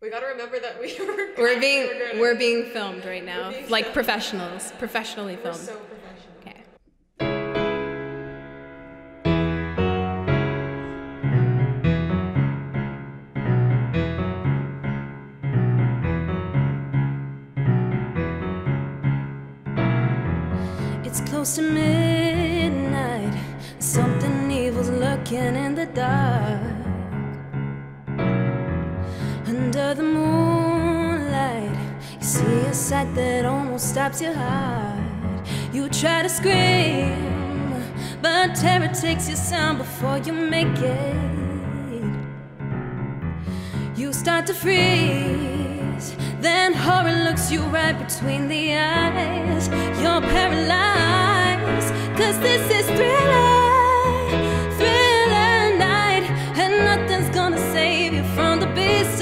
We gotta remember that we were. We're being recording. we're being filmed right now, being like filmed. professionals, professionally We're filmed. so professional. okay. It's close to midnight. Something evil's lurking in the dark. Under the moonlight, you see a sight that almost stops your heart. You try to scream, but terror takes your sound before you make it. You start to freeze, then horror looks you right between the eyes. You're paralyzed, cause this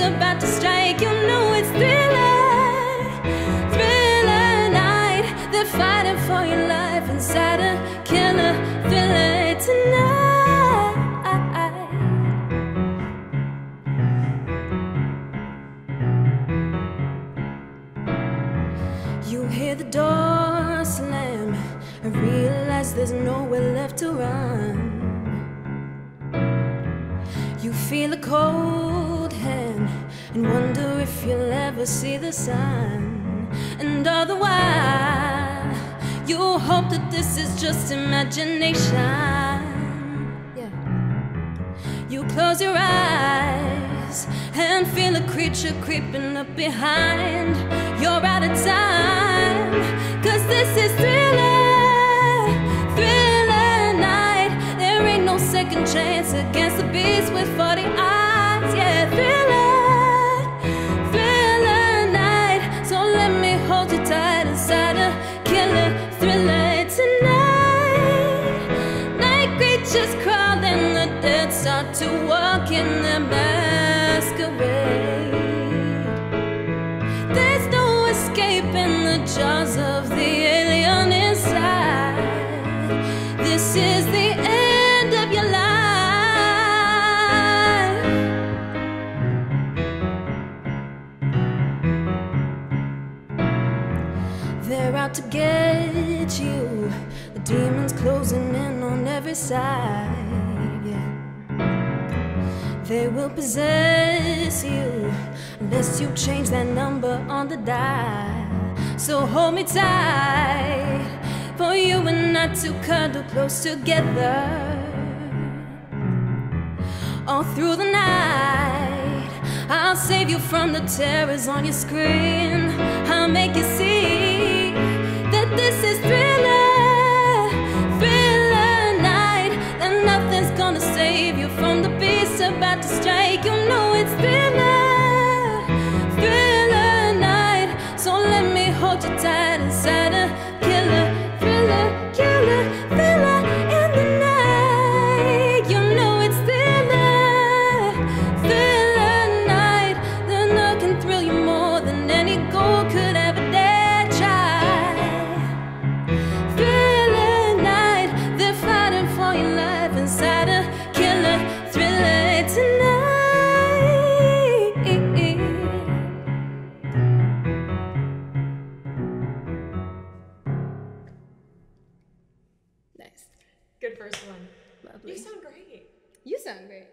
about to strike. You know it's thriller, thriller night. They're fighting for your life inside a killer thriller tonight. You hear the door slam and realize there's nowhere left to run. You feel the cold if you'll ever see the sun. And all the while, you hope that this is just imagination. Yeah. You close your eyes and feel a creature creeping up behind. You're out of time, cause this is thriller, thriller tonight. Night creatures crawling, the dead start to walk in their masquerade. There's no escaping the jaws of the alien inside. This is the end of your life. They're out to get you. The demons closing in on every side. Yeah. They will possess you unless you change that number on the dial. So hold me tight for you and I to cuddle close together all through the night. I'll save you from the terrors on your screen. I'll make you see strike. You know it's thriller, thriller night. So let me hold you tight Good first one. Lovely. You sound great. You sound great.